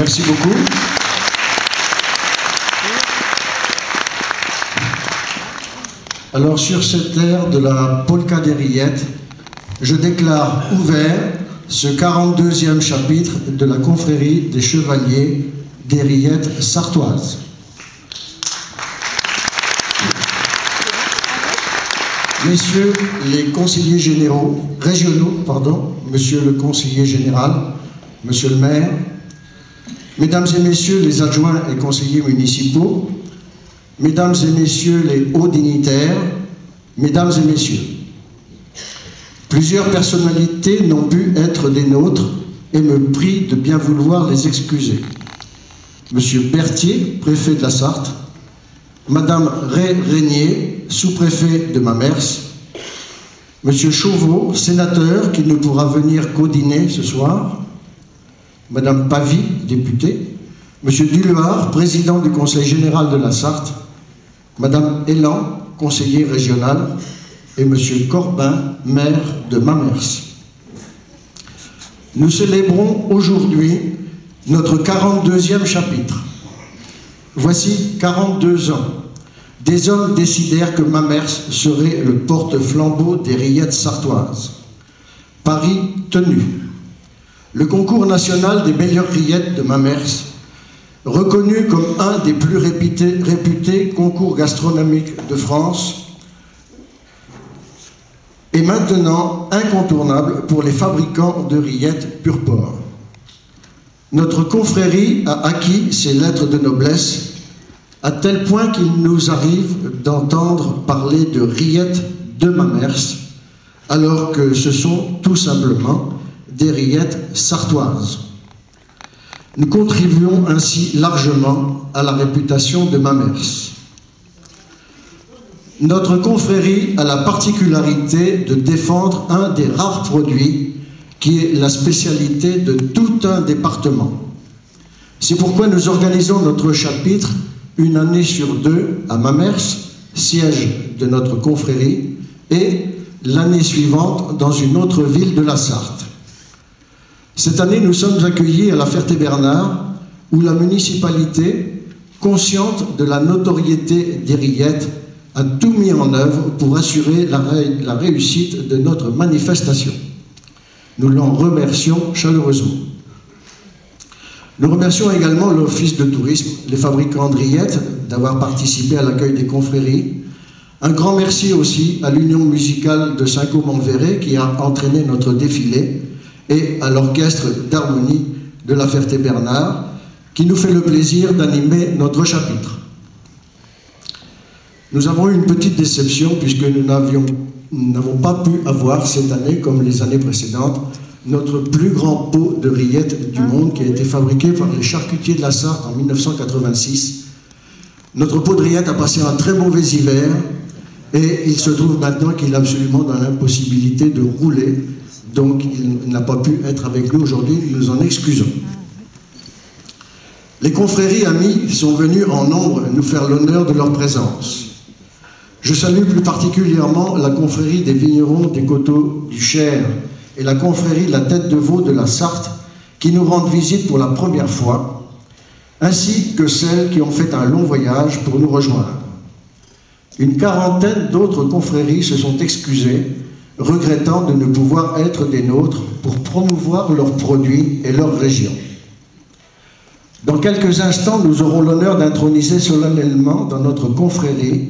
Merci beaucoup. Alors sur cette terre de la polka des rillettes, je déclare ouvert ce 42e chapitre de la confrérie des chevaliers des rillettes sartoises. Messieurs les conseillers généraux, régionaux, pardon, monsieur le conseiller général, monsieur le maire, mesdames et messieurs les adjoints et conseillers municipaux, mesdames et messieurs les hauts dignitaires, mesdames et messieurs, plusieurs personnalités n'ont pu être des nôtres et me prient de bien vouloir les excuser. Monsieur Berthier, préfet de la Sarthe, Madame Ray Régnier, sous-préfet de Mamers, Monsieur Chauveau, sénateur, qui ne pourra venir qu'au dîner ce soir, Madame Pavie, députée, Monsieur Duluard, président du Conseil général de la Sarthe, Madame Elan, conseiller régional, et Monsieur Corbin, maire de Mamers. Nous célébrons aujourd'hui notre 42e chapitre. Voici 42 ans. Des hommes décidèrent que Mamers serait le porte-flambeau des rillettes sartoises. Paris tenu. Le concours national des meilleures rillettes de Mamers, reconnu comme un des plus réputés, concours gastronomiques de France, est maintenant incontournable pour les fabricants de rillettes pur porc. Notre confrérie a acquis ses lettres de noblesse à tel point qu'il nous arrive d'entendre parler de rillettes de Mamers, alors que ce sont tout simplement des rillettes sartoises. Nous contribuons ainsi largement à la réputation de Mamers. Notre confrérie a la particularité de défendre un des rares produits qui est la spécialité de tout un département. C'est pourquoi nous organisons notre chapitre une année sur deux à Mamers, siège de notre confrérie, et l'année suivante dans une autre ville de la Sarthe. Cette année, nous sommes accueillis à la Ferté-Bernard, où la municipalité, consciente de la notoriété des rillettes, a tout mis en œuvre pour assurer la, ré la réussite de notre manifestation. Nous l'en remercions chaleureusement. Nous remercions également l'Office de tourisme, les fabricants de rillettes, d'avoir participé à l'accueil des confréries. Un grand merci aussi à l'Union musicale de Saint-Côme-en-Verret qui a entraîné notre défilé et à l'Orchestre d'harmonie de la Ferté-Bernard qui nous fait le plaisir d'animer notre chapitre. Nous avons eu une petite déception puisque nous n'avons pas pu avoir cette année, comme les années précédentes, notre plus grand pot de rillettes du monde qui a été fabriqué par les charcutiers de la Sarthe en 1986. Notre pot de rillettes a passé un très mauvais hiver et il se trouve maintenant qu'il est absolument dans l'impossibilité de rouler. Donc il n'a pas pu être avec nous aujourd'hui, nous en excusons. Les confréries amis sont venus en nombre nous faire l'honneur de leur présence. Je salue plus particulièrement la confrérie des vignerons des coteaux du Cher, et la confrérie La Tête de Veau de la Sarthe qui nous rendent visite pour la première fois, ainsi que celles qui ont fait un long voyage pour nous rejoindre. Une quarantaine d'autres confréries se sont excusées, regrettant de ne pouvoir être des nôtres pour promouvoir leurs produits et leur région. Dans quelques instants, nous aurons l'honneur d'introniser solennellement dans notre confrérie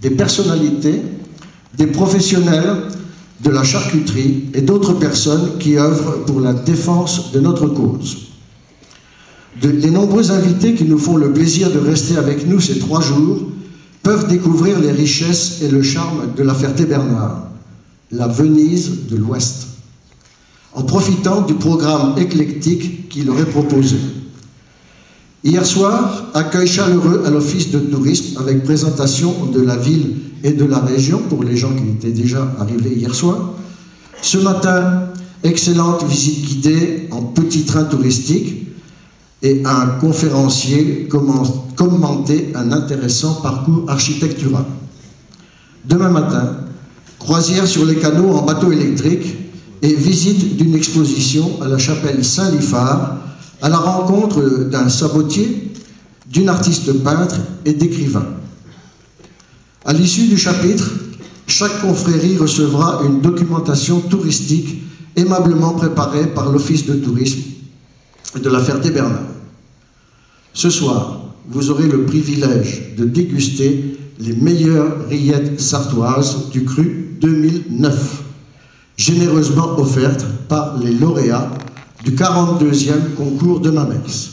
des personnalités, des professionnels de la charcuterie et d'autres personnes qui œuvrent pour la défense de notre cause. Les nombreux invités qui nous font le plaisir de rester avec nous ces trois jours peuvent découvrir les richesses et le charme de la Ferté-Bernard, la Venise de l'Ouest, en profitant du programme éclectique qui leur est proposé. Hier soir, accueil chaleureux à l'Office de tourisme avec présentation de la ville et de la région pour les gens qui étaient déjà arrivés hier soir. Ce matin, excellente visite guidée en petit train touristique et un conférencier commenté un intéressant parcours architectural. Demain matin, croisière sur les canaux en bateau électrique et visite d'une exposition à la chapelle Saint-Lifard à la rencontre d'un sabotier, d'une artiste peintre et d'écrivain. À l'issue du chapitre, chaque confrérie recevra une documentation touristique aimablement préparée par l'Office de tourisme de la Ferté-Bernard. Ce soir, vous aurez le privilège de déguster les meilleures rillettes sartoises du cru 2009, généreusement offertes par les lauréats du 42e concours de Mamers.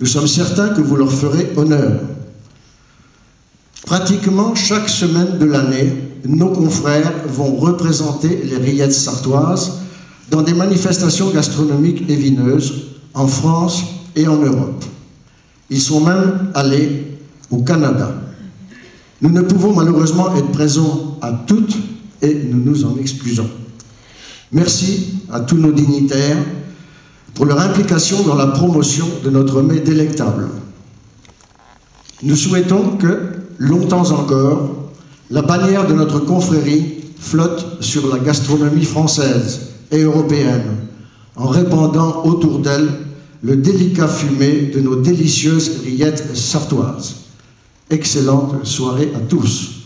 Nous sommes certains que vous leur ferez honneur. Pratiquement chaque semaine de l'année, nos confrères vont représenter les rillettes sartoises dans des manifestations gastronomiques et vineuses en France et en Europe. Ils sont même allés au Canada. Nous ne pouvons malheureusement être présents à toutes et nous nous en excusons. Merci à tous nos dignitaires pour leur implication dans la promotion de notre mets délectable. Nous souhaitons que, longtemps encore, la bannière de notre confrérie flotte sur la gastronomie française et européenne, en répandant autour d'elle le délicat fumé de nos délicieuses rillettes sartoises. Excellente soirée à tous.